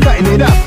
cutting it up.